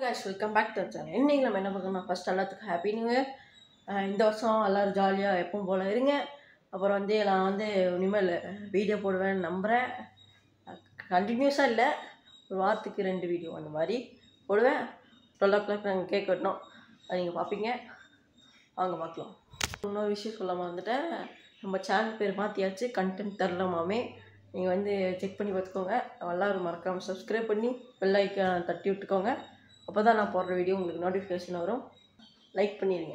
Cash welcome back to channel இன்றைக்கி நம்ம என்ன பார்க்கணும்? ஃபஸ்ட் எல்லாத்துக்கும் ஹாப்பி நியூ இயர் இந்த வருஷம் எல்லோரும் ஜாலியாக எப்பவும் போல் இருங்க. அப்புறம் வந்து நான் வந்து இனிமேல் வீடியோ போடுவேன்னு நம்புகிறேன் கண்டினியூஸாக இல்லை. ஒரு வாரத்துக்கு ரெண்டு வீடியோ அந்த மாதிரி போடுவேன். டுவெல் ஓ கிளாக் நாங்கள் கேக் வெட்டினோம். அது நீங்கள் பார்ப்பீங்க. வாங்க பார்க்கலாம். இன்னொரு விஷயம் சொல்ல மறந்துட்டேன் நம்ம சேனல் பேர் மாற்றியாச்சு கண்டென்ட் தரலாமாமே நீங்கள் வந்து செக் பண்ணி பார்த்துக்கோங்க. எல்லாரும் மறக்காமல் சப்ஸ்கிரைப் பண்ணி பெல் ஐக்கான் தட்டி விட்டுக்கோங்க. அப்போ தான் நான் போடுற வீடியோ உங்களுக்கு நோட்டிஃபிகேஷன் வரும். லைக் பண்ணிடுங்க